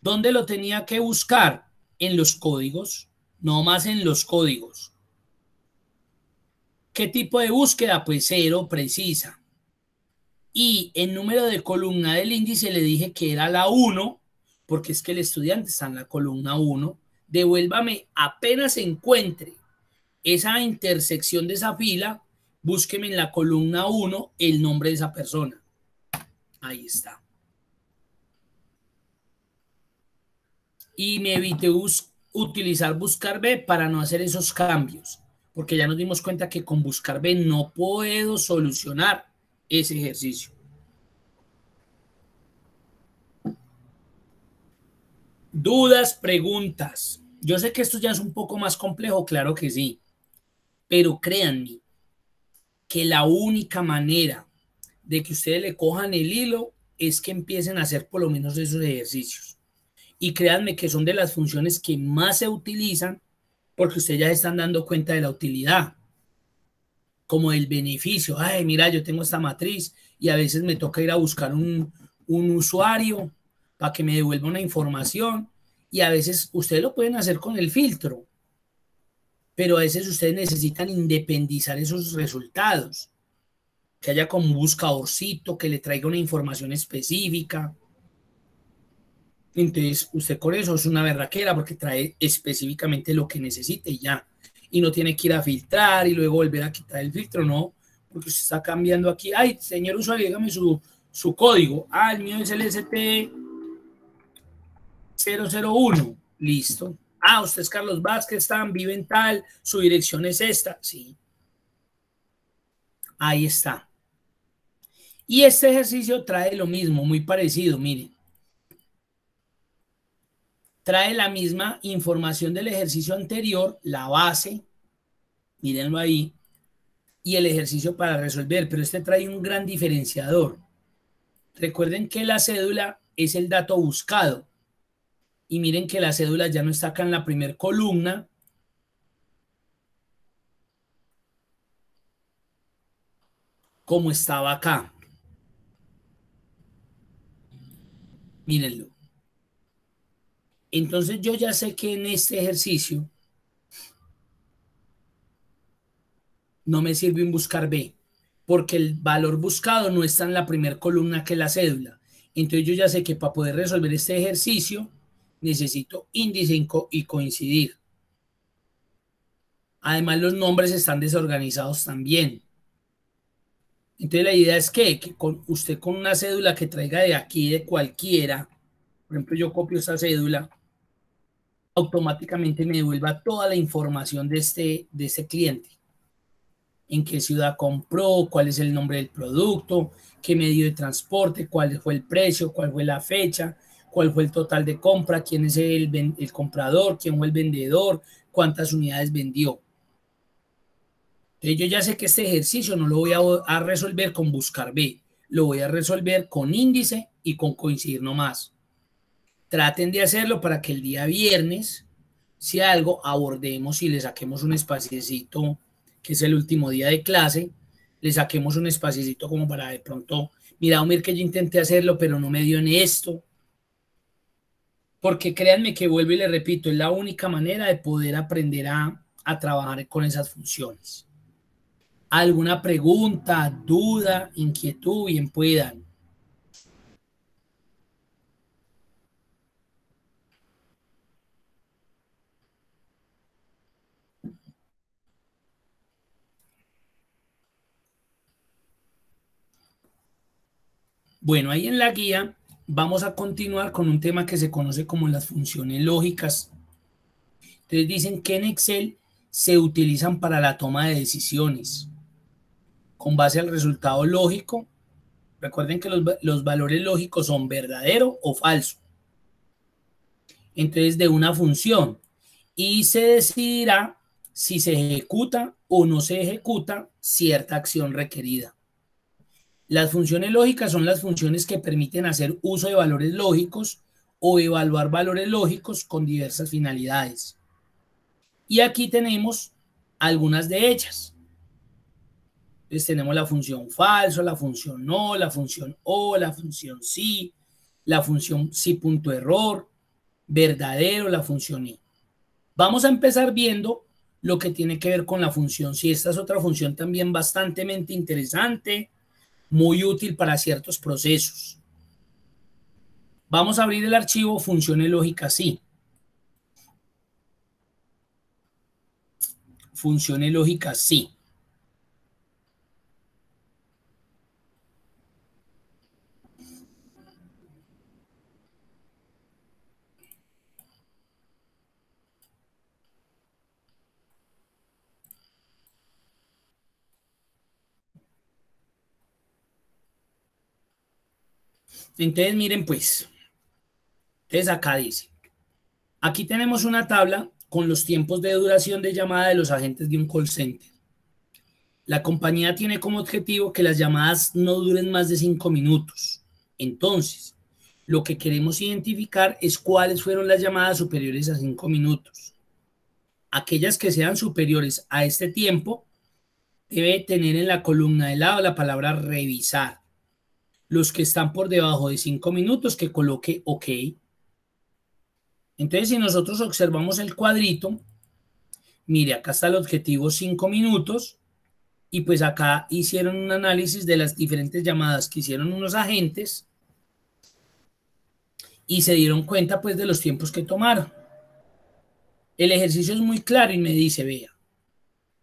¿Dónde lo tenía que buscar? En los códigos, no más en los códigos. ¿Qué tipo de búsqueda? Pues cero, precisa. Y el número de columna del índice le dije que era la 1 porque es que el estudiante está en la columna 1, devuélvame apenas encuentre esa intersección de esa fila, búsqueme en la columna 1 el nombre de esa persona. Ahí está. Y me evité utilizar buscar B para no hacer esos cambios, porque ya nos dimos cuenta que con buscar B no puedo solucionar ese ejercicio. Dudas, preguntas. Yo sé que esto ya es un poco más complejo, claro que sí, pero créanme que la única manera de que ustedes le cojan el hilo es que empiecen a hacer por lo menos esos ejercicios. Y créanme que son de las funciones que más se utilizan porque ustedes ya están dando cuenta de la utilidad, como el beneficio. Ay, mira, yo tengo esta matriz y a veces me toca ir a buscar un, un usuario para que me devuelva una información y a veces ustedes lo pueden hacer con el filtro, pero a veces ustedes necesitan independizar esos resultados, que haya como un buscadorcito que le traiga una información específica. Entonces, usted con eso es una berraquera porque trae específicamente lo que necesite y ya. Y no tiene que ir a filtrar y luego volver a quitar el filtro, no, porque usted está cambiando aquí. Ay, señor usuario, dígame su, su código. Ah, el mío es el ST 001. Listo. Ah, usted es Carlos Vázquez, están, vive en tal, su dirección es esta. Sí. Ahí está. Y este ejercicio trae lo mismo, muy parecido, miren. Trae la misma información del ejercicio anterior, la base, mírenlo ahí, y el ejercicio para resolver, pero este trae un gran diferenciador. Recuerden que la cédula es el dato buscado. Y miren que la cédula ya no está acá en la primera columna, como estaba acá. Mírenlo. Entonces yo ya sé que en este ejercicio no me sirve un buscar B, porque el valor buscado no está en la primera columna que la cédula. Entonces yo ya sé que para poder resolver este ejercicio necesito índice y coincidir. Además los nombres están desorganizados también. Entonces la idea es que, con, usted con una cédula que traiga de aquí, de cualquiera, por ejemplo yo copio esa cédula, automáticamente me devuelva toda la información de este, de este cliente. En qué ciudad compró, cuál es el nombre del producto, qué medio de transporte, cuál fue el precio, cuál fue la fecha, cuál fue el total de compra, quién es el, el comprador, quién fue el vendedor, cuántas unidades vendió. Entonces yo ya sé que este ejercicio no lo voy a, resolver con buscar B, lo voy a resolver con índice y con coincidir nomás. Traten de hacerlo para que el día viernes, si algo, abordemos y le saquemos un espaciecito, que es el último día de clase, le saquemos un espaciecito como para de pronto, mira, Omir, que yo intenté hacerlo, pero no me dio en esto. Porque créanme que vuelvo y le repito, es la única manera de poder aprender a, a trabajar con esas funciones alguna pregunta, duda, inquietud, bien puedan. Bueno, ahí en la guía vamos a continuar con un tema que se conoce como las funciones lógicas. Entonces dicen que en Excel se utilizan para la toma de decisiones con base al resultado lógico. Recuerden que los, valores lógicos son verdadero o falso. Entonces, de una función. Y se decidirá si se ejecuta o no se ejecuta cierta acción requerida. Las funciones lógicas son las funciones que permiten hacer uso de valores lógicos o evaluar valores lógicos con diversas finalidades. Y aquí tenemos algunas de ellas. Entonces tenemos la función falso, la función no, la función o, la función sí, la función sí punto error, verdadero, la función y. Vamos a empezar viendo lo que tiene que ver con la función sí. Esta es otra función también bastante interesante, muy útil para ciertos procesos. Vamos a abrir el archivo funciones lógicas sí. Funciones lógicas sí. Entonces, miren pues, entonces acá dice, aquí tenemos una tabla con los tiempos de duración de llamada de los agentes de un call center. La compañía tiene como objetivo que las llamadas no duren más de cinco minutos. Entonces, lo que queremos identificar es cuáles fueron las llamadas superiores a cinco minutos. Aquellas que sean superiores a este tiempo, debe tener en la columna de lado la palabra revisar los que están por debajo de 5 minutos que coloque OK. Entonces, si nosotros observamos el cuadrito, mire, acá está el objetivo 5 minutos y pues acá hicieron un análisis de las diferentes llamadas que hicieron unos agentes y se dieron cuenta pues de los tiempos que tomaron. El ejercicio es muy claro y me dice, vea,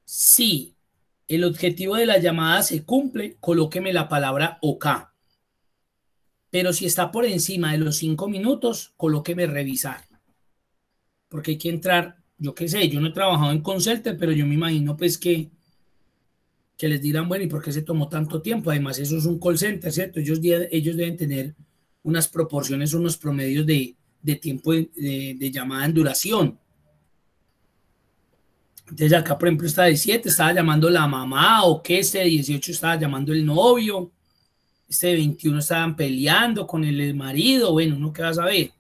si el objetivo de la llamada se cumple, colóqueme la palabra OK. Pero si está por encima de los cinco minutos, colóqueme revisar. Porque hay que entrar, yo qué sé, yo no he trabajado en Consulter, pero yo me imagino pues que, que les dirán, bueno, ¿y por qué se tomó tanto tiempo? Además, eso es un call center, ¿cierto? Ellos, deben tener unas proporciones, unos promedios de, tiempo de, de, llamada en duración. Entonces acá, por ejemplo, está de 7, estaba llamando la mamá, o que este de 18 estaba llamando el novio este 21 estaban peleando con el marido, bueno, uno qué va a saber.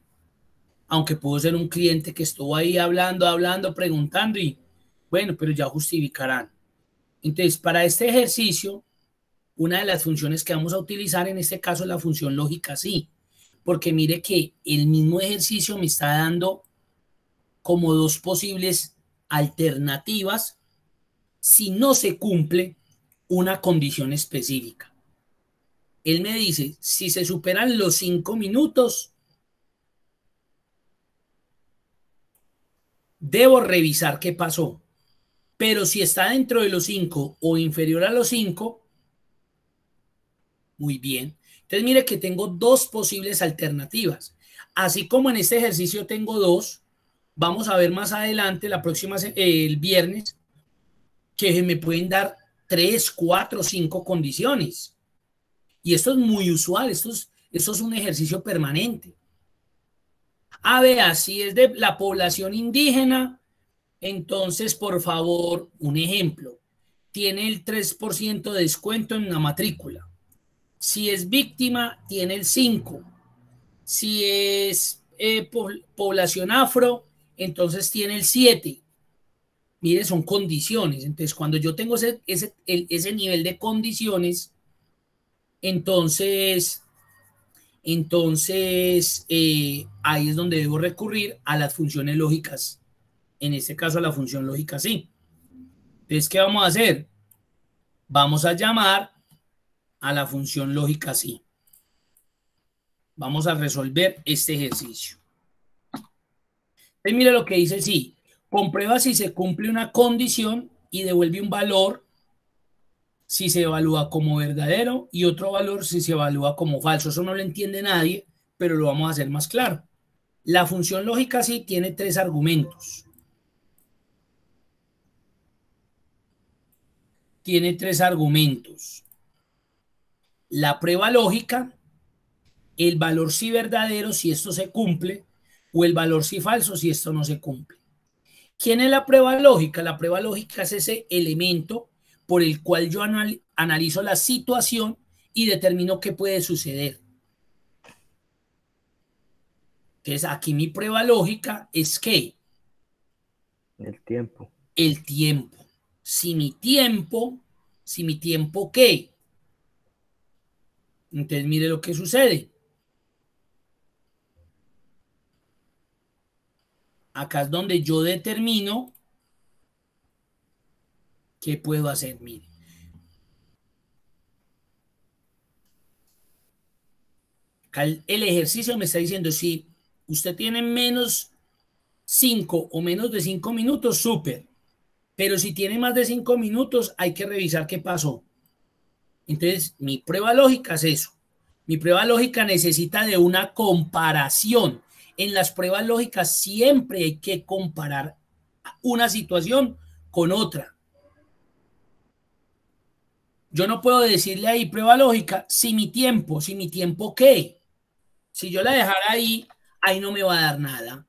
Aunque pudo ser un cliente que estuvo ahí hablando, hablando, preguntando y bueno, pero ya justificarán. Entonces, para este ejercicio, una de las funciones que vamos a utilizar en este caso es la función lógica sí, porque mire que el mismo ejercicio me está dando como dos posibles alternativas si no se cumple una condición específica. Él me dice, si se superan los cinco minutos, debo revisar qué pasó. Pero si está dentro de los cinco o inferior a los cinco, muy bien. Entonces mire que tengo dos posibles alternativas. Así como en este ejercicio tengo dos, vamos a ver más adelante, la próxima, el viernes, que me pueden dar tres, cuatro, cinco condiciones. Y esto es muy usual, esto es, esto es un ejercicio permanente. A ver, si es de la población indígena, entonces, por favor, un ejemplo. Tiene el 3% de descuento en la matrícula. Si es víctima, tiene el 5%. Si es eh, población afro, entonces tiene el 7%. Mire, son condiciones. Entonces, cuando yo tengo ese, ese, ese nivel de condiciones, entonces, entonces eh, ahí es donde debo recurrir a las funciones lógicas. En este caso, a la función lógica sí. Entonces, ¿qué vamos a hacer? Vamos a llamar a la función lógica sí. Vamos a resolver este ejercicio. Entonces, mire lo que dice sí. Comprueba si se cumple una condición y devuelve un valor si se evalúa como verdadero y otro valor si se evalúa como falso. Eso no lo entiende nadie, pero lo vamos a hacer más claro. La función lógica sí tiene tres argumentos. Tiene tres argumentos. La prueba lógica, el valor si verdadero si esto se cumple o el valor si falso si esto no se cumple. ¿Quién es la prueba lógica? La prueba lógica es ese elemento por el cual yo analizo la situación y determino qué puede suceder. Entonces, aquí mi prueba lógica es que el tiempo. El tiempo. Si mi tiempo, si mi tiempo qué? Entonces, mire lo que sucede. Acá es donde yo determino qué puedo hacer. Mire. El, ejercicio me está diciendo si usted tiene menos 5 o menos de 5 minutos, súper. Pero si tiene más de 5 minutos, hay que revisar qué pasó. Entonces, mi prueba lógica es eso. Mi prueba lógica necesita de una comparación en las pruebas lógicas siempre hay que comparar una situación con otra. Yo no puedo decirle ahí prueba lógica si mi tiempo, si mi tiempo qué. Si yo la dejara ahí, ahí no me va a dar nada.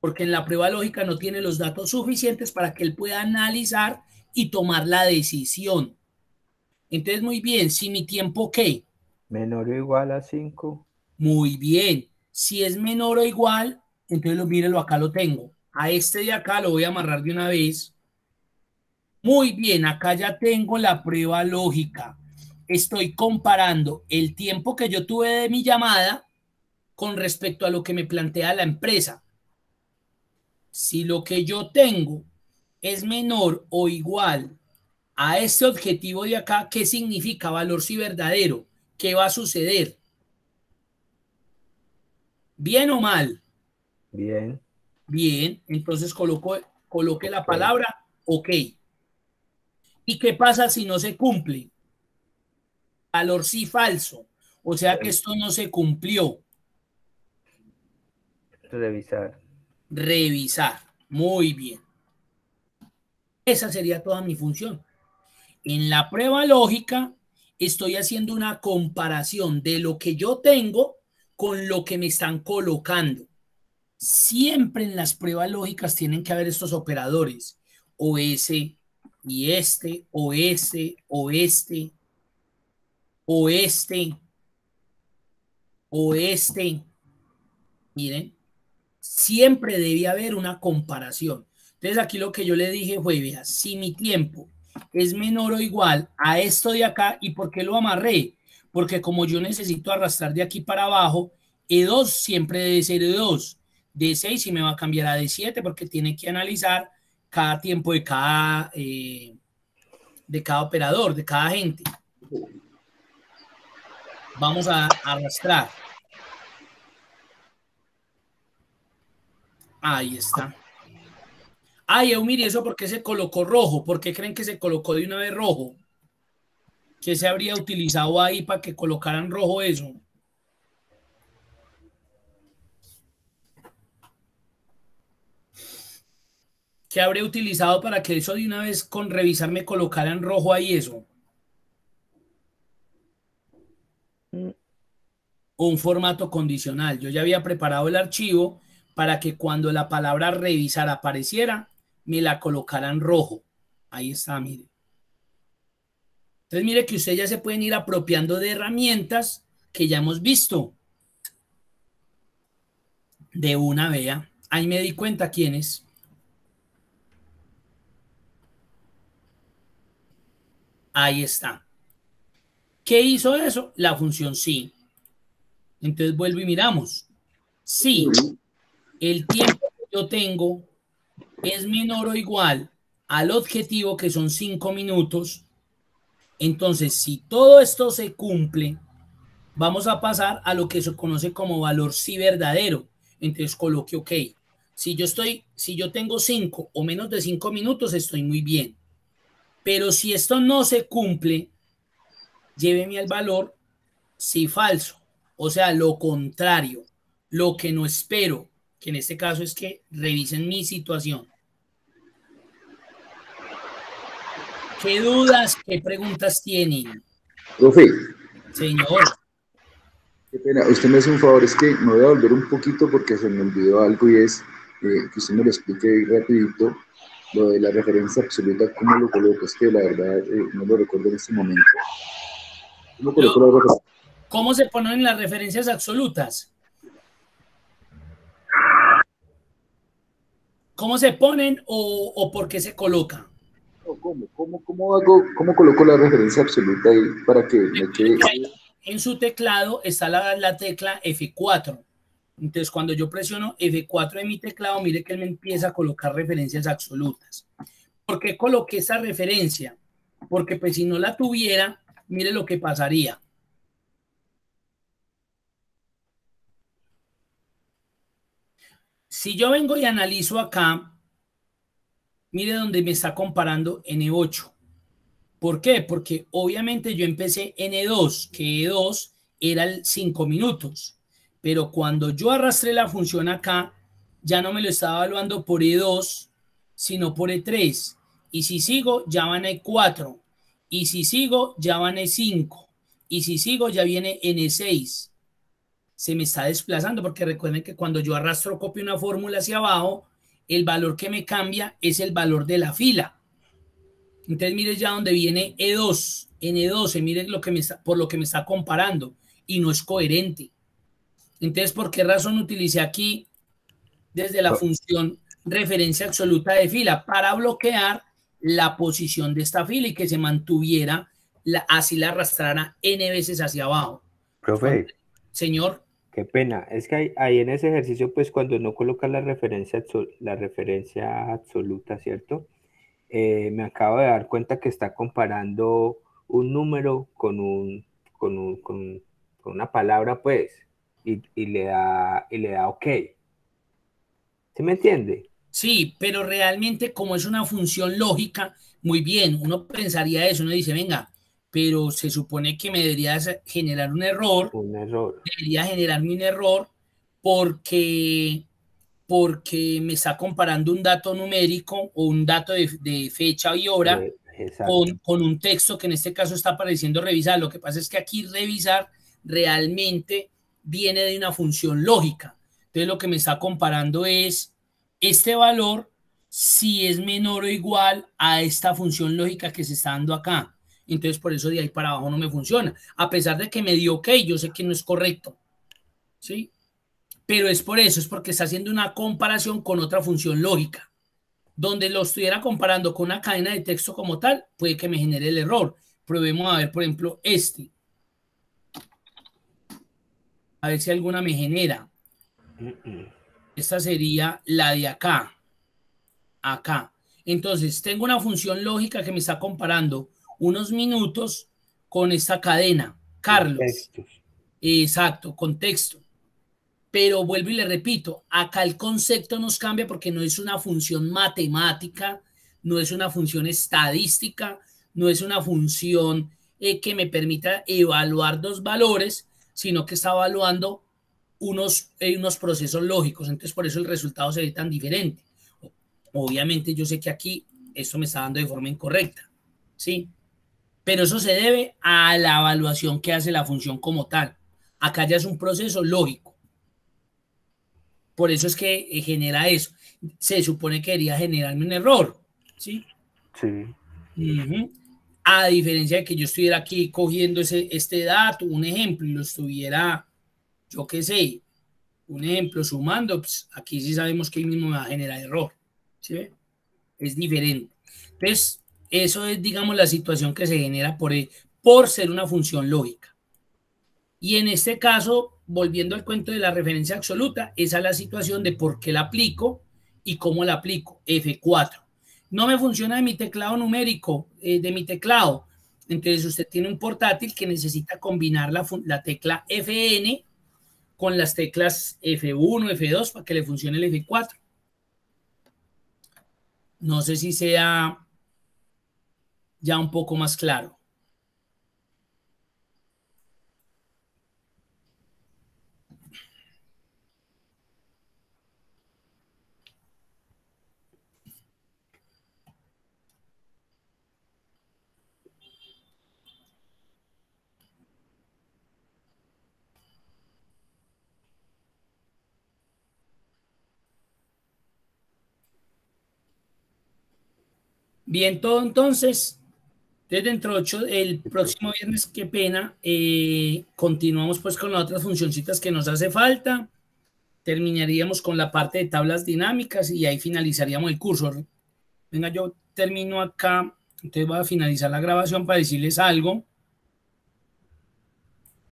Porque en la prueba lógica no tiene los datos suficientes para que él pueda analizar y tomar la decisión. Entonces, muy bien, si mi tiempo qué. Menor o igual a 5. Muy bien. Si es menor o igual, entonces lo, mírelo, acá lo tengo. A este de acá lo voy a amarrar de una vez. Muy bien, acá ya tengo la prueba lógica. Estoy comparando el tiempo que yo tuve de mi llamada con respecto a lo que me plantea la empresa. Si lo que yo tengo es menor o igual a este objetivo de acá, ¿qué significa valor si verdadero? ¿Qué va a suceder? ¿Bien o mal? Bien. Bien, entonces coloco, coloque la palabra ok. ¿Y qué pasa si no se cumple? Valor sí falso. O sea que esto no se cumplió. Revisar. Revisar. Muy bien. Esa sería toda mi función. En la prueba lógica estoy haciendo una comparación de lo que yo tengo con lo que me están colocando. Siempre en las pruebas lógicas tienen que haber estos operadores, o ese y este, o ese, o este, o este, o este. Miren, siempre debe haber una comparación. Entonces aquí lo que yo le dije fue, si mi tiempo es menor o igual a esto de acá, ¿y por qué lo amarré? Porque como yo necesito arrastrar de aquí para abajo, E2 siempre debe ser E2. D6 y me va a cambiar a D7 porque tiene que analizar cada tiempo de cada, eh, de cada operador, de cada gente. Vamos a arrastrar. Ahí está. Ay, Eumir, ¿y eso por qué se colocó rojo? ¿Por qué creen que se colocó de una vez rojo? ¿Qué se habría utilizado ahí para que colocaran rojo eso? ¿Qué habría utilizado para que eso de una vez con revisar me colocaran rojo ahí eso? Un formato condicional. Yo ya había preparado el archivo para que cuando la palabra revisar apareciera, me la colocaran rojo. Ahí está, mire. Entonces, mire que ustedes ya se pueden ir apropiando de herramientas que ya hemos visto. De una, vea. Ahí me di cuenta quién es. Ahí está. ¿Qué hizo eso? La función sí. Entonces vuelvo y miramos. Si el tiempo que yo tengo es menor o igual al objetivo que son cinco minutos, entonces si todo esto se cumple, vamos a pasar a lo que se conoce como valor sí verdadero. Entonces coloque OK. Si yo estoy, si yo tengo cinco o menos de cinco minutos, estoy muy bien. Pero si esto no se cumple, lléveme al valor sí falso. O sea, lo contrario, lo que no espero, que en este caso es que revisen mi situación. ¿Qué dudas, qué preguntas tienen? Profe. Señor. Qué pena, usted me hace un favor, es que me voy a volver un poquito porque se me olvidó algo y es eh, que usted me lo explique rapidito lo de la referencia absoluta, ¿cómo lo coloco? Es que la verdad eh, no lo recuerdo en este momento. ¿Cómo, ¿Cómo se ponen las referencias absolutas? ¿Cómo se ponen o, o por qué se coloca? ¿Cómo, cómo, cómo, hago, ¿Cómo coloco la referencia absoluta ahí para que me quede? En su teclado está la, la tecla F4. Entonces, cuando yo presiono F4 en mi teclado, mire que él me empieza a colocar referencias absolutas. ¿Por qué coloqué esa referencia? Porque pues si no la tuviera, mire lo que pasaría. Si yo vengo y analizo acá, mire donde me está comparando N8. ¿Por qué? Porque obviamente yo empecé N2, que E2 era el 5 minutos. Pero cuando yo arrastré la función acá, ya no me lo estaba evaluando por E2, sino por E3. Y si sigo, ya van a E4. Y si sigo, ya van a E5. Y si sigo, ya viene N6. Se me está desplazando porque recuerden que cuando yo arrastro, copio una fórmula hacia abajo, el valor que me cambia es el valor de la fila. Entonces, mire ya donde viene E2, N12, mire lo que por lo que me está comparando y no es coherente. Entonces, ¿por qué razón utilicé aquí desde la función referencia absoluta de fila? Para bloquear la posición de esta fila y que se mantuviera, la, así la arrastrara n veces hacia abajo. Profe. Señor. Qué pena. Es que ahí, en ese ejercicio, pues cuando no coloca la referencia, la referencia absoluta, ¿cierto? Eh, me acabo de dar cuenta que está comparando un número con, un, con, con una palabra, pues y, le da, y le da OK. ¿Se me entiende? Sí, pero realmente como es una función lógica, muy bien, uno pensaría eso, uno dice, venga, pero se supone que me debería generar un error. Un error. Debería generarme un error porque, porque me está comparando un dato numérico o un dato de, fecha y hora con, con, un texto que en este caso está apareciendo revisar. Lo que pasa es que aquí revisar realmente viene de una función lógica. Entonces lo que me está comparando es este valor si es menor o igual a esta función lógica que se está dando acá. Entonces, por eso de ahí para abajo no me funciona. A pesar de que me dio ok, yo sé que no es correcto. ¿Sí? Pero es por eso, es porque está haciendo una comparación con otra función lógica. Donde lo estuviera comparando con una cadena de texto como tal, puede que me genere el error. Probemos a ver, por ejemplo, este. A ver si alguna me genera. Esta sería la de acá. Acá. Entonces, tengo una función lógica que me está comparando unos minutos con esta cadena. Carlos. Exacto, contexto. Pero vuelvo y le repito, acá el concepto nos cambia porque no es una función matemática, no es una función estadística, no es una función eh, que me permita evaluar dos valores, sino que está evaluando unos, eh, unos procesos lógicos. Entonces, por eso el resultado se ve tan diferente. Obviamente, yo sé que aquí esto me está dando de forma incorrecta, ¿sí? Pero eso se debe a la evaluación que hace la función como tal. Acá ya es un proceso lógico. Por eso es que eh, genera eso. Se supone que debería generarme un error, ¿sí? Sí. A diferencia de que yo estuviera aquí cogiendo ese, este dato, un ejemplo, y lo estuviera, yo qué sé, un ejemplo, sumando, pues aquí sí sabemos que ahí mismo va a generar error. ¿Sí Es diferente. Entonces, eso es, digamos, la situación que se genera por, por ser una función lógica. Y en este caso, volviendo al cuento de la referencia absoluta, esa es la situación de por qué la aplico y cómo la aplico. F4. No me funciona de mi teclado numérico, eh, de mi teclado. Entonces usted tiene un portátil que necesita combinar la, la tecla FN con las teclas F1, F2 para que le funcione el F4. No sé si sea ya un poco más claro. Bien, todo entonces, desde dentro de ocho, el próximo viernes, qué pena, eh, continuamos pues con las otras funcioncitas que nos hace falta, terminaríamos con la parte de tablas dinámicas y ahí finalizaríamos el curso. Venga, yo termino acá, entonces voy a finalizar la grabación para decirles algo.